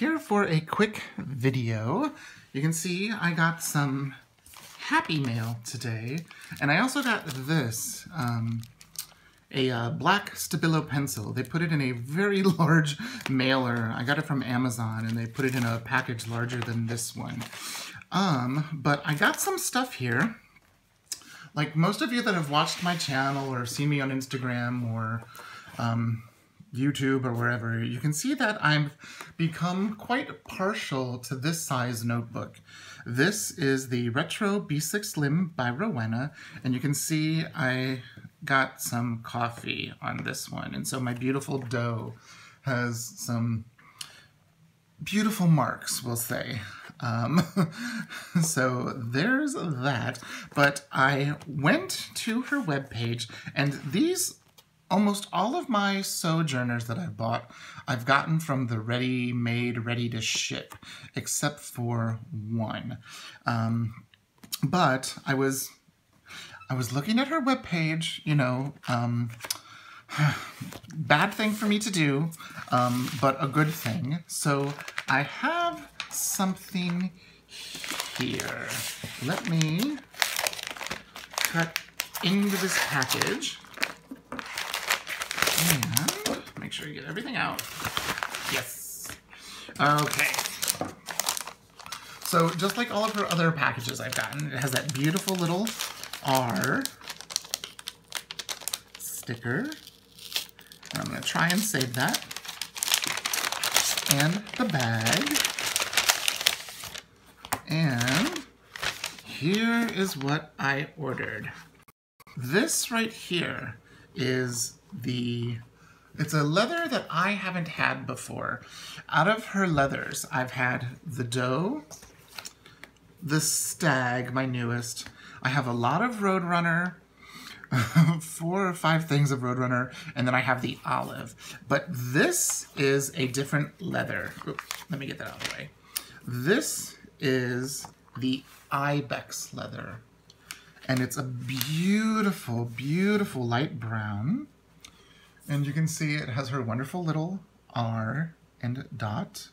here for a quick video. You can see I got some Happy Mail today, and I also got this, um, a uh, black Stabilo pencil. They put it in a very large mailer. I got it from Amazon, and they put it in a package larger than this one. Um, but I got some stuff here. Like most of you that have watched my channel or seen me on Instagram or um, YouTube or wherever, you can see that I've become quite partial to this size notebook. This is the Retro B6 Slim by Rowena, and you can see I got some coffee on this one. And so my beautiful dough has some beautiful marks, we'll say. Um, so there's that. But I went to her webpage, and these almost all of my sojourners that I've bought, I've gotten from the ready-made, ready-to-ship, except for one. Um, but I was, I was looking at her webpage, you know, um, bad thing for me to do, um, but a good thing. So I have something here. Let me cut into this package. And make sure you get everything out. Yes. Okay. So just like all of her other packages I've gotten, it has that beautiful little R sticker. I'm to try and save that. And the bag. And here is what I ordered. This right here is the it's a leather that I haven't had before. Out of her leathers, I've had the doe, the stag, my newest. I have a lot of Roadrunner, four or five things of Roadrunner, and then I have the olive. But this is a different leather. Oops, let me get that out of the way. This is the ibex leather. And it's a beautiful, beautiful light brown. And you can see it has her wonderful little R and dot.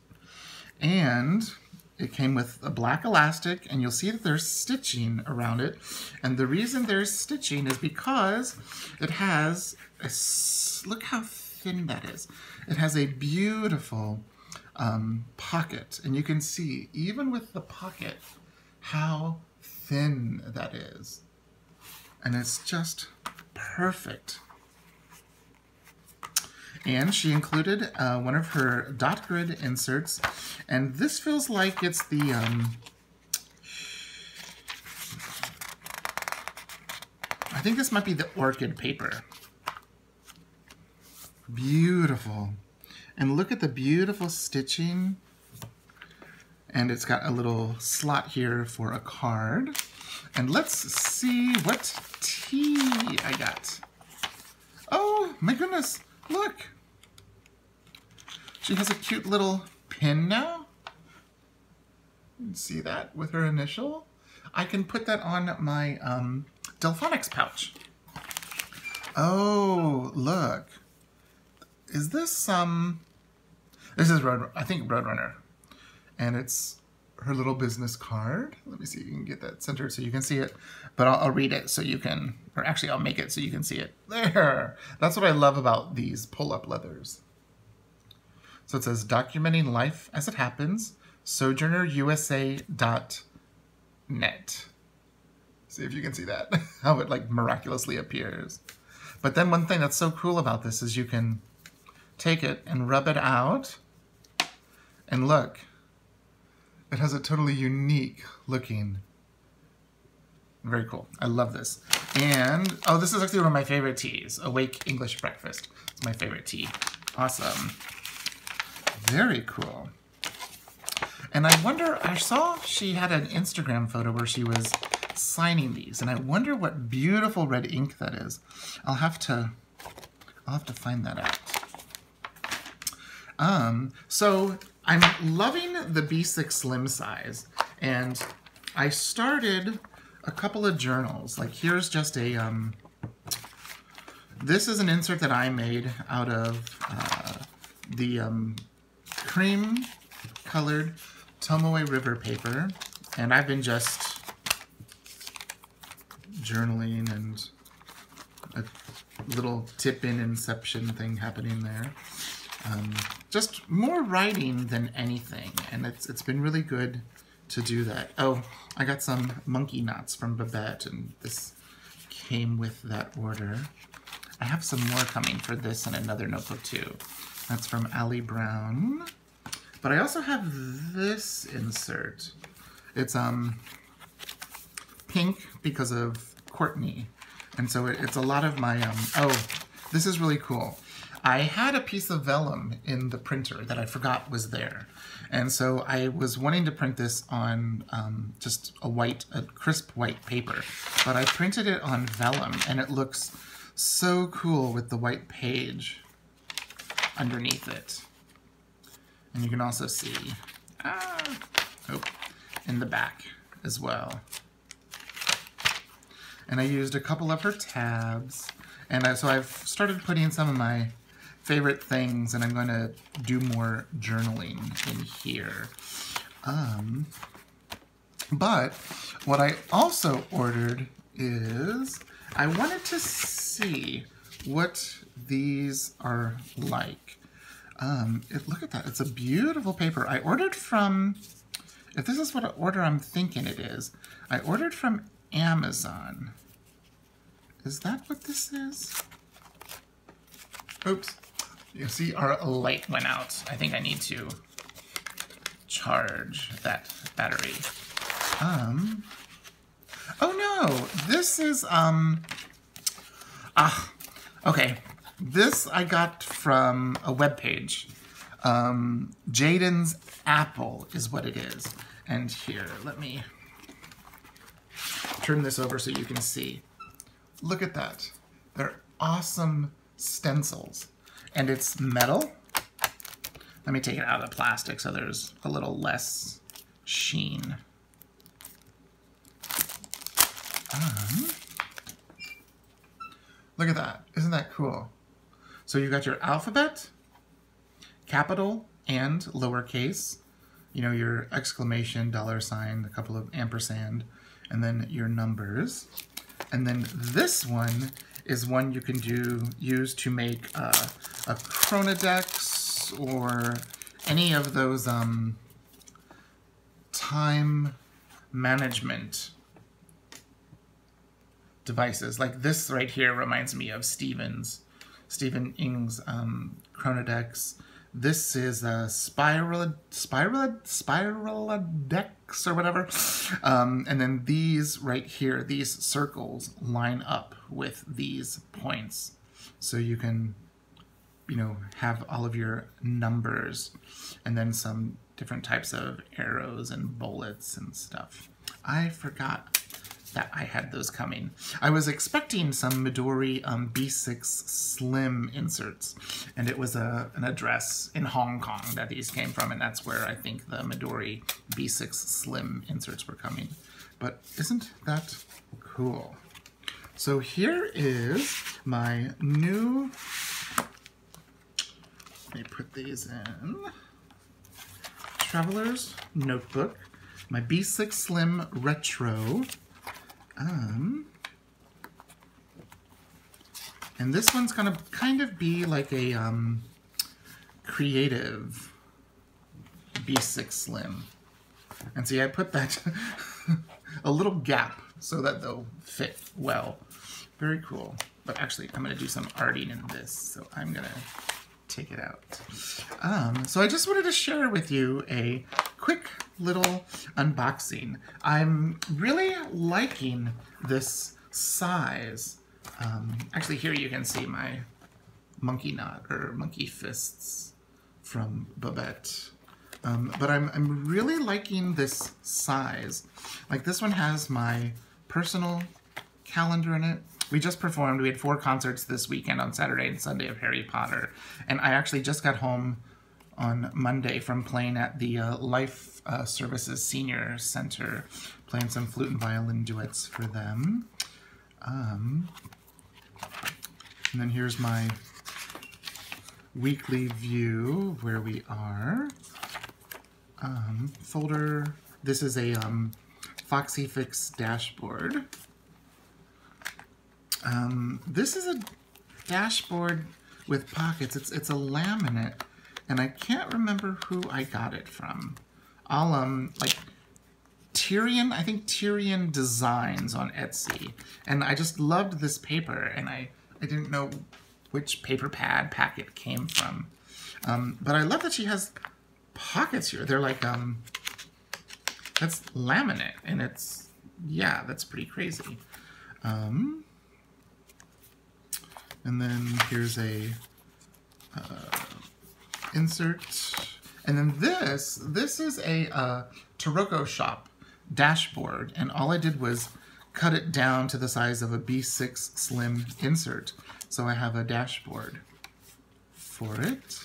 And it came with a black elastic, and you'll see that there's stitching around it. And the reason there's stitching is because it has a, look how thin that is. It has a beautiful um, pocket, and you can see, even with the pocket, how thin that is. And it's just perfect. And she included uh, one of her dot grid inserts. And this feels like it's the... Um, I think this might be the orchid paper. Beautiful. And look at the beautiful stitching. And it's got a little slot here for a card. And let's see what tea I got. Oh, my goodness. Look. She has a cute little pin now. See that with her initial? I can put that on my um, Delphonics pouch. Oh, look. Is this. Um, this is Road, I think Roadrunner. And it's her little business card. Let me see if you can get that centered so you can see it. But I'll, I'll, read it so you can, or actually I'll make it so you can see it. There! That's what I love about these pull-up leathers. So it says, documenting life as it happens, sojournerusa.net. See if you can see that, how it like miraculously appears. But then one thing that's so cool about this is you can take it and rub it out, and look, it has a totally unique looking, very cool. I love this. And, oh, this is actually one of my favorite teas, Awake English Breakfast. It's my favorite tea. Awesome. Very cool. And I wonder, I saw she had an Instagram photo where she was signing these, and I wonder what beautiful red ink that is. I'll have to, I'll have to find that out. Um, so I'm loving the B6 Slim size, and I started a couple of journals. Like here's just a, um, this is an insert that I made out of uh, the um, cream colored Tomoe River paper. And I've been just journaling and a little tip-in inception thing happening there. Um, just more writing than anything, and it's it's been really good to do that. Oh, I got some monkey knots from Babette, and this came with that order. I have some more coming for this and another notebook too. That's from Ali Brown. But I also have this insert. It's um pink because of Courtney. And so it, it's a lot of my, um, oh, this is really cool. I had a piece of vellum in the printer that I forgot was there. And so I was wanting to print this on um, just a white, a crisp white paper, but I printed it on vellum and it looks so cool with the white page underneath it. And you can also see, ah, oh, in the back as well. And I used a couple of her tabs. And I, so I've started putting some of my favorite things, and I'm going to do more journaling in here. Um, but what I also ordered is I wanted to see what these are like. Um, it, look at that. It's a beautiful paper. I ordered from, if this is what order I'm thinking it is, I ordered from Amazon. Is that what this is? Oops. You see our light went out. I think I need to charge that battery. Um, oh no, this is, um, ah, okay. This I got from a web page. Um, Jayden's Apple is what it is. And here, let me turn this over so you can see. Look at that. They're awesome stencils and it's metal. Let me take it out of the plastic so there's a little less sheen. Um, look at that. Isn't that cool? So you got your alphabet, capital and lowercase, you know, your exclamation, dollar sign, a couple of ampersand, and then your numbers. And then this one is one you can do use to make uh, a Chronodex or any of those um, time management devices. Like this right here reminds me of Stephen's, Stephen Ing's um, Chronodex. This is a spiral, spiral, Spiraladex or whatever. Um, and then these right here, these circles line up with these points. So you can, you know, have all of your numbers and then some different types of arrows and bullets and stuff. I forgot that I had those coming. I was expecting some Midori um, B6 Slim inserts, and it was a, an address in Hong Kong that these came from, and that's where I think the Midori B6 Slim inserts were coming. But isn't that cool? So here is my new, let me put these in, Traveler's Notebook, my B6 Slim Retro um, and this one's gonna kind of be like a um, creative B6 Slim. And see, I put that a little gap so that they'll fit well. Very cool. But actually, I'm gonna do some arting in this, so I'm gonna take it out. Um, so I just wanted to share with you a quick little unboxing. I'm really liking this size. Um, actually, here you can see my monkey knot or monkey fists from Babette. Um, but I'm, I'm really liking this size. Like this one has my personal calendar in it. We just performed, we had four concerts this weekend on Saturday and Sunday of Harry Potter. And I actually just got home on Monday from playing at the uh, Life uh, Services Senior Center, playing some flute and violin duets for them. Um, and then here's my weekly view of where we are. um, folder. This is a um, Foxy Fix dashboard. Um, this is a dashboard with pockets. It's it's a laminate, and I can't remember who I got it from. I'll um like Tyrion, I think Tyrion Designs on Etsy, and I just loved this paper, and I I didn't know which paper pad packet came from, um, but I love that she has pockets here. They're like um that's laminate, and it's yeah, that's pretty crazy. Um, and then here's a uh, insert. And then this, this is a uh, Taroko shop dashboard. And all I did was cut it down to the size of a B6 slim insert. So I have a dashboard for it.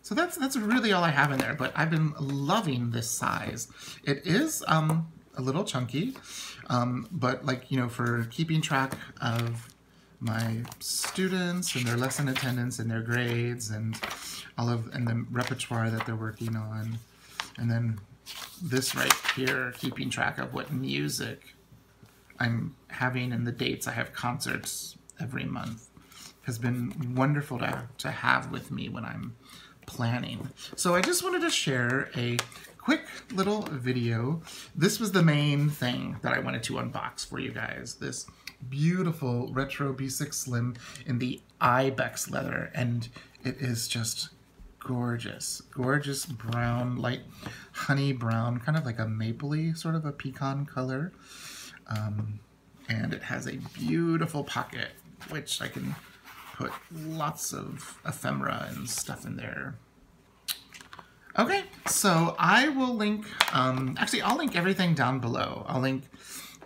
So that's that's really all I have in there, but I've been loving this size. It is um, a little chunky, um, but like, you know, for keeping track of my students and their lesson attendance and their grades and all of and the repertoire that they're working on. And then this right here, keeping track of what music I'm having and the dates I have concerts every month has been wonderful to, to have with me when I'm planning. So I just wanted to share a quick little video. This was the main thing that I wanted to unbox for you guys. This beautiful retro B6 Slim in the Ibex leather, and it is just gorgeous. Gorgeous brown, light honey brown, kind of like a mapley, sort of a pecan color. Um, and it has a beautiful pocket, which I can put lots of ephemera and stuff in there. Okay, so I will link, um, actually I'll link everything down below. I'll link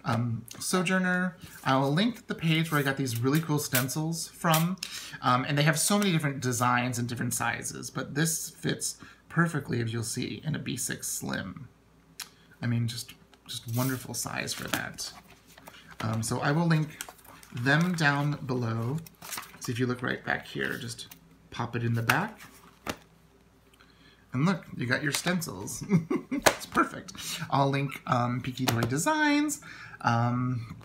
um, Sojourner. I will link the page where I got these really cool stencils from. Um, and they have so many different designs and different sizes, but this fits perfectly, as you'll see, in a B6 Slim. I mean, just, just wonderful size for that. Um, so I will link them down below. So if you look right back here, just pop it in the back. And look, you got your stencils. it's perfect. I'll link um, Peke Dori Designs um,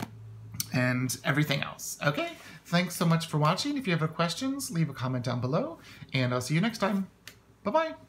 and everything else. Okay, thanks so much for watching. If you have questions, leave a comment down below, and I'll see you next time. Bye-bye.